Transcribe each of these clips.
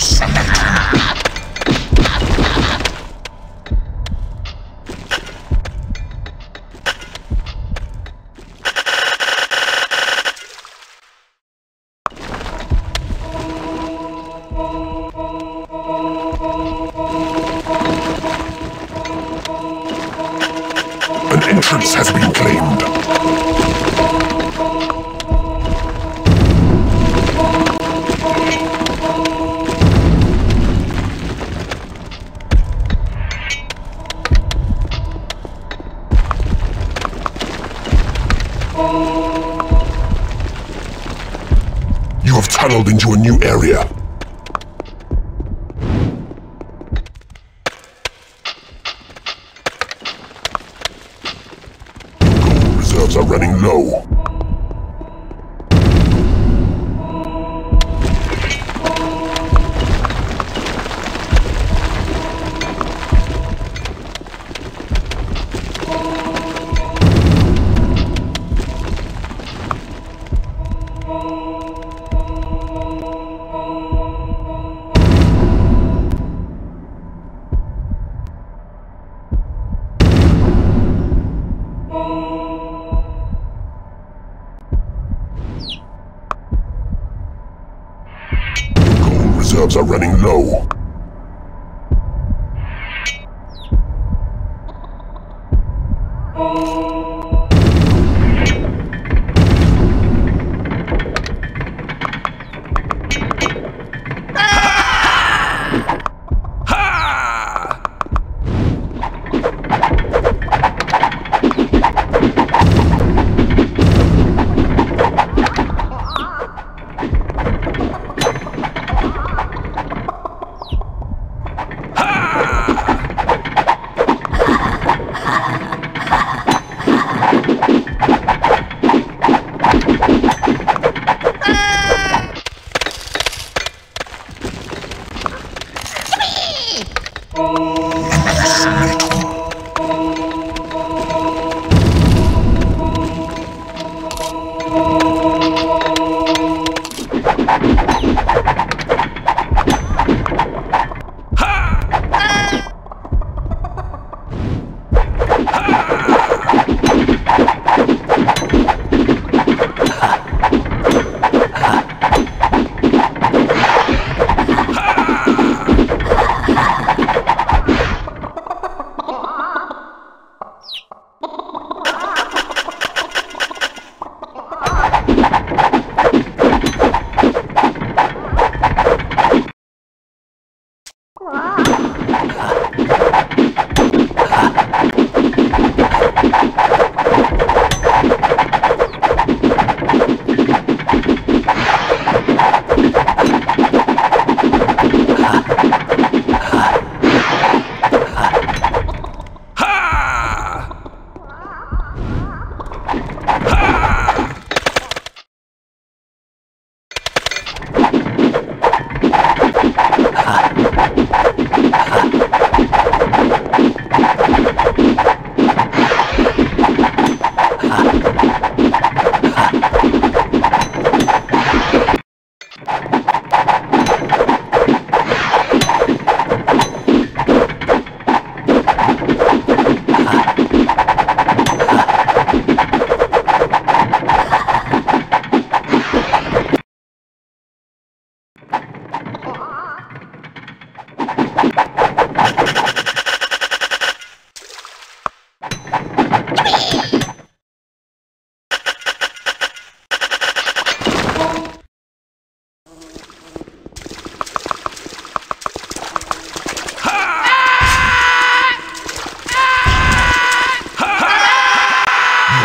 An entrance has been claimed. You have tunneled into a new area. Reserves are running low.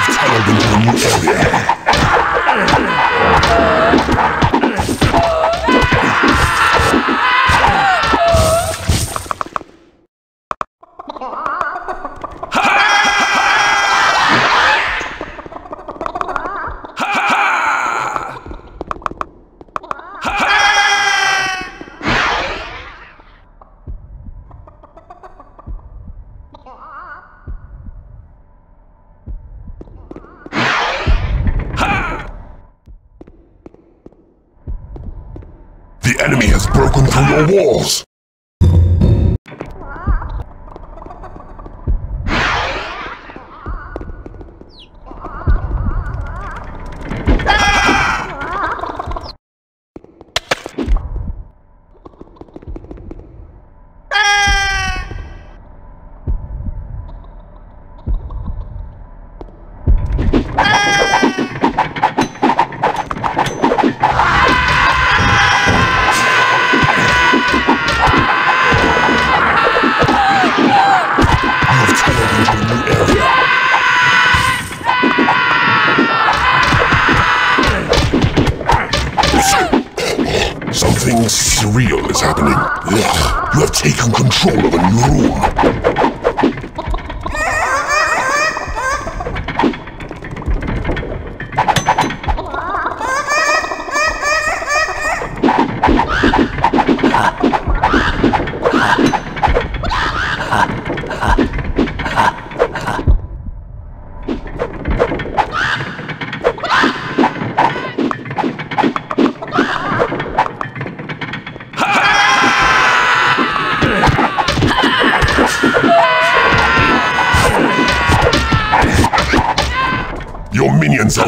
Tunneled into a new area. Enemy has broken through your walls. Happening? You have taken control of a new room.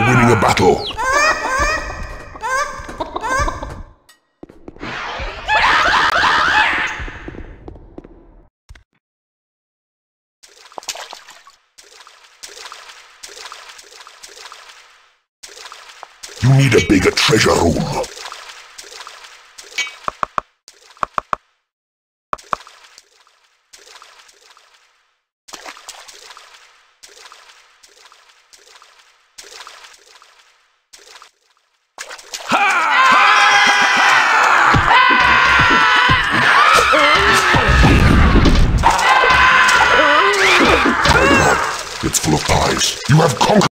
Winning a battle. You need a bigger treasure room. It's full of pies. You have conquered